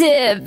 little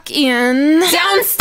walk in. Stop.